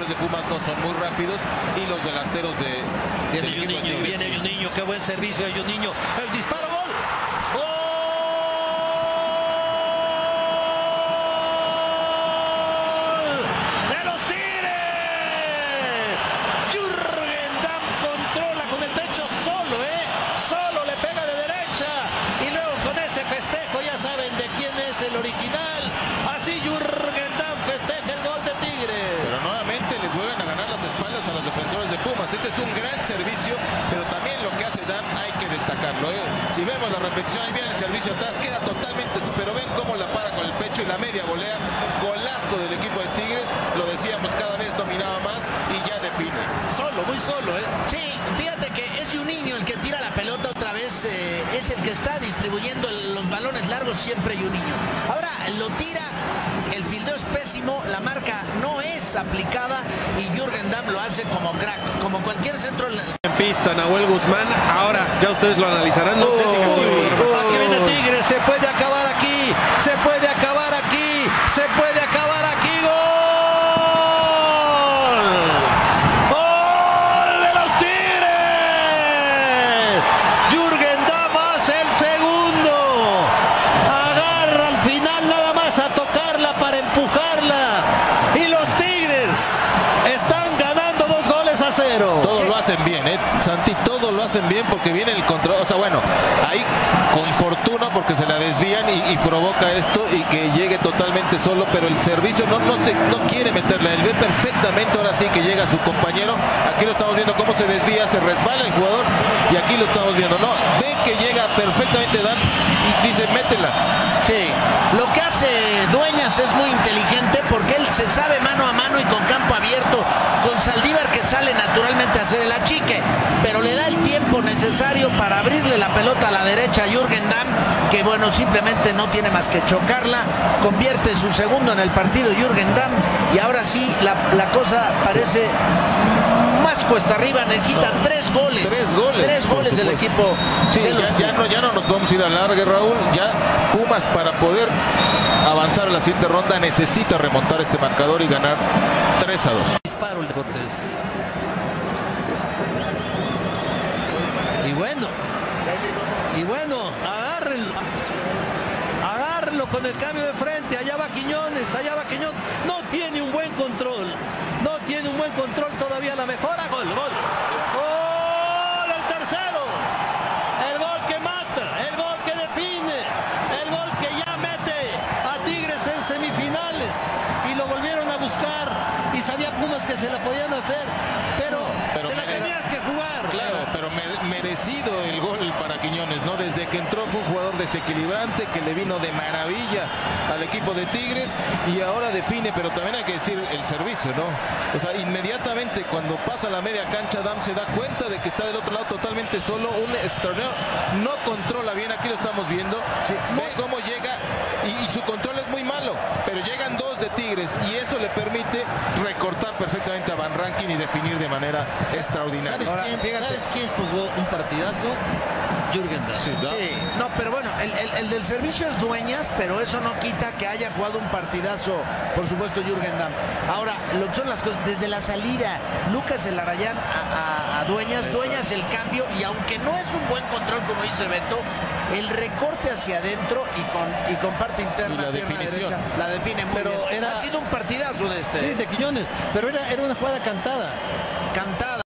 defensores de Pumas no son muy rápidos y los delanteros de... Viene Juninho, viene Juninho, qué buen servicio de Juninho. El disparo. ¡Gol! ¡De los Tigres! Jürgen Damm controla con el pecho solo, ¿eh? Solo le pega de derecha. Y luego con ese festejo ya saben de quién es el original. Así Jürgen Damm festeja el gol de Tigres. Pero nuevamente les vuelven a ganar las espaldas a los defensores de Pumas. Este es un gran servicio, pero también lo que hace Dan hay que destacarlo. ¿eh? Si vemos la repetición, ahí viene el servicio atrás, queda totalmente, pero ven cómo la para con el pecho y la media volea. Golazo del equipo de Tigres, lo decíamos, cada vez dominaba más y ya define. Solo, muy solo, ¿eh? Sí, fíjate que es Juninho el que tira la pelota otra vez, eh, es el que está distribuyendo el- los balones largos siempre Juninho. Ahora lo tira, el fildeo es pésimo, la marca no es aplicada y Lo hace como crack, como cualquier centro. En pista, Nahuel Guzmán. Ahora ya ustedes lo analizarán. No sé si Castillo podrá marcar. Aquí viene Tigres, se puede acabar aquí, se puede acabar aquí, se puede acabar aquí, gol. ¡Gol de los Tigres! Jürgen Damm hace el segundo. Agarra al final nada más a tocarla para empujarla. Y los Tigres están ganando dos goles a cero. Todos lo hacen bien, ¿eh? Santi, todos lo hacen bien porque viene el control. O sea, bueno, ahí con fortuna porque se la desvían y, provoca esto y que llegue totalmente solo, pero el servicio no, no, se, no quiere meterla. Él ve perfectamente ahora sí que llega su compañero. Aquí lo estamos viendo cómo se desvía, se resbala el jugador y aquí lo estamos viendo. No, ve que llega perfectamente Dan y dice, métela. Lo que hace Dueñas es muy inteligente porque él se sabe mano a mano y con campo abierto, con Saldívar que sale naturalmente a hacer el achique, pero le da el tiempo necesario para abrirle la pelota a la derecha a Jürgen Damm, que bueno, simplemente no tiene más que chocarla, convierte su segundo en el partido Jürgen Damm y ahora sí la, la cosa parece más cuesta arriba, necesita tres goles. Tres goles, Tres goles del equipo. Sí, de ya, ya no, ya no nos podemos ir a largue, Raúl. Ya Para poder avanzar a la siguiente ronda necesita remontar este marcador y ganar 3 a 2. Disparo el de Cortés. Y bueno. Y bueno, agárrenlo. Agárrenlo con el cambio de frente. Allá va Quiñones, allá va Quiñones. No tiene un buen control. No tiene un buen control todavía. La mejora. Gol. Gol, el tercero. El gol que mata. El gol que define. El gol que ya mete a Tigres en semifinales. Y lo volvieron a buscar. Y sabía Pumas que se la podían hacer. Pero, Pero te la tenías que jugar. Claro, pero me- merecido el gol para Quiñones, ¿no? Desde que entró fue un jugador desequilibrante que le vino de maravilla al equipo de Tigres y ahora define, pero también hay que decir el servicio, ¿no? O sea, inmediatamente cuando pasa la media cancha, Dam se da cuenta de que está del otro lado totalmente solo, un extraordinario, no controla bien, aquí lo estamos viendo, ve cómo llega y, y su control es muy malo, pero llegan dos de Tigres y eso le permite recortar perfectamente a Van Rankin y definir de manera extraordinaria. ¿Sabes, quién, ¿Sabes quién jugó un partidazo? Jürgen Damm. Sí, ¿no? Sí, no, pero bueno, el, el- el del servicio es dueñas, pero eso no quita que haya jugado un partidazo, por supuesto, Jürgen Damm. Ahora, lo que son las cosas, desde la salida, Lucas Elarayán a, a- a Dueñas, Dueñas el cambio, y aunque no es un buen control, como dice Beto, el recorte hacia adentro y con, y con parte interna, Y la definición. derecha, la define muy Pero bien. era- Ha sido un partidazo de este. Sí, de Quiñones. Pero era, era una jugada cantada. Cantada